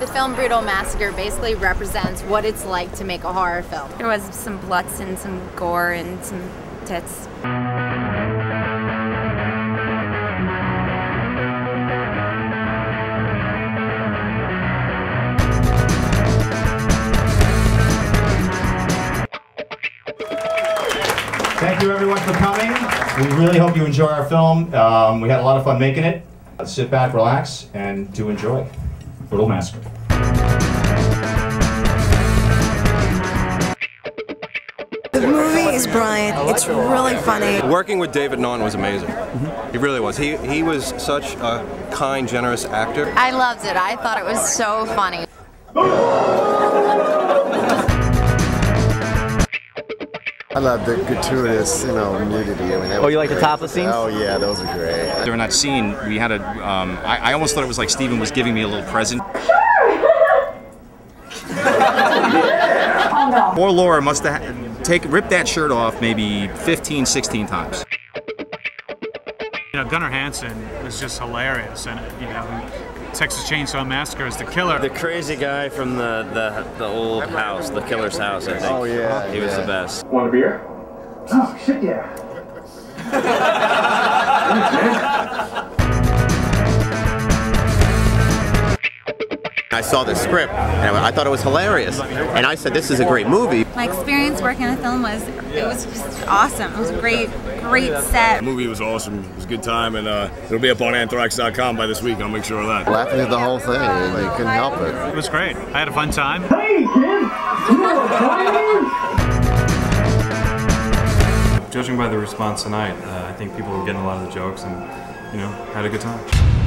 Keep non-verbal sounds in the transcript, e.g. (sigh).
The film Brutal Massacre basically represents what it's like to make a horror film. There was some bloods and some gore and some tits. Thank you everyone for coming. We really hope you enjoy our film. Um, we had a lot of fun making it. Sit back, relax, and do enjoy. Brutal Massacre. The movie is brilliant. It's really funny. Working with David Naughton was amazing. Mm-hmm. He really was. He he was such a kind, generous actor. I loved it. I thought it was so funny. I love the gratuitous, you know, nudity. I mean, Oh, you like the great. topless scenes? Oh yeah, those are great. During that scene, we had a. Um, I, I almost thought it was like Stevan was giving me a little present. Poor Laura must have take ripped that shirt off maybe 15, 16 times. You know, Gunnar Hansen was just hilarious, and you know, Texas Chainsaw Massacre is the killer. The crazy guy from the, the the old house, the killer's house, I think. Oh, yeah, He was yeah. the best. Want a beer? Oh, shit, yeah. (laughs) I saw the script and I thought it was hilarious. And I said, this is a great movie. My experience working on the film was it was just awesome. It was a great, great set. The movie was awesome. It was a good time, and uh, it'll be up on anthrax.com by this week. I'll make sure of that. Laughing at the whole thing, and you couldn't help it. It was great. I had a fun time. Hey, Judging by the response tonight, uh, I think people were getting a lot of the jokes and, you know, had a good time.